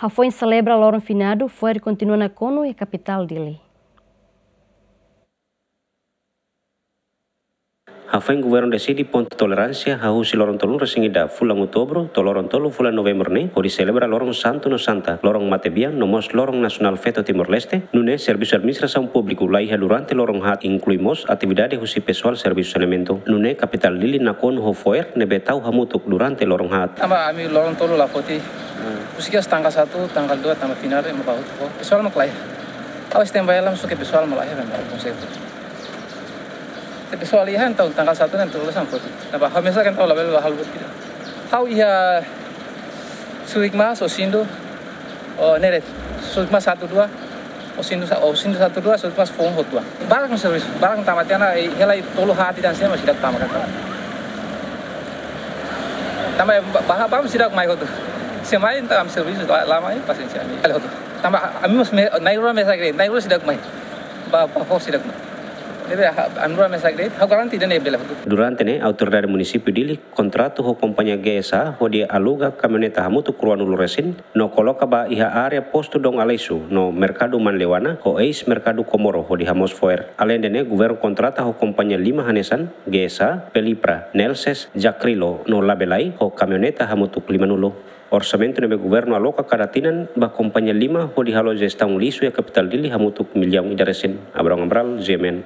Hafoi celebra lorong finado, foi continua na Cono e capital dele. Hafain governo decidi ponto tolerância ha husi lorong tolong resingida fulang outubro to lorong tolu fulang novembro ne hori celebra lorong santo no santa lorong matebian no mos lorong nasional feto timor leste nune serviço administração público laiha durante lorong hat incluimos atividade husi pessoal serviço saneamento nune capital lili na kon ho foer ne betau hamutuk durante lorong hat ama ami lorong tolu la foti usikas tanggal 1 tanggal 2 tanggal final ma bahut pessoal ma klai awas tembayalam suke pessoal ma lahir ma konsep tapi soal ihan tahu tanggal satu nanti tulis sampai itu. Nah, bahwa misalkan tahu label hal tidak. How iya suik mas osindo oh neret suik mas satu dua osindo osindo satu dua suik mas phone hot dua. Barang service barang tamatnya helai tolu hati dan saya masih datang makan. Tambah bahwa apa masih dak mai hotu. Semain tam service lama ini pasti sih. Kalau hotu. Tambah kami mas naik mesa gede, naik sidak mai. Bapak sidak mai. Durante ne autoridade município dele contrato ho companhia GSA ho dia aluga caminhoneta hamutu kruanu luresin no coloca ba iha area posto dong alaisu no mercado manlewana ho eis mercado komoro ho hamos foer. Além de ne governo contrata ho companhia lima hanesan GSA Pelipra Nelses Jacrilo no labelai ho caminhoneta hamutu klimanulo orçamento nebe governo aloca karatinan ba companhia lima ho di halo gestão lisu ya capital dili hamutuk milhão idaresin. Abrang ambral zemen